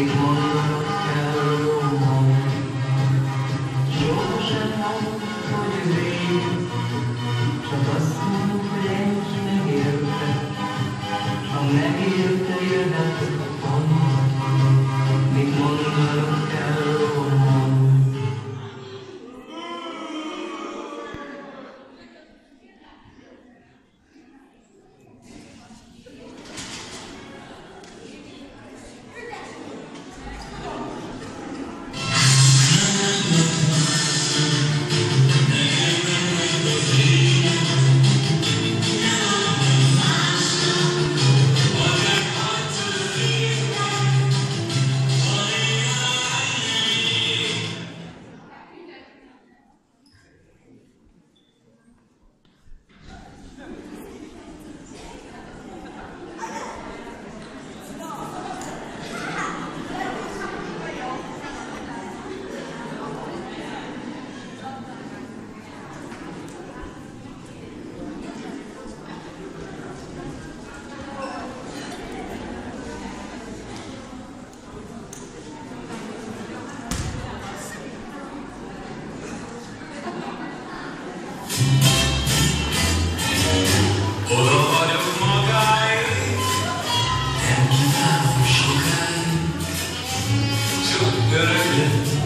April grande.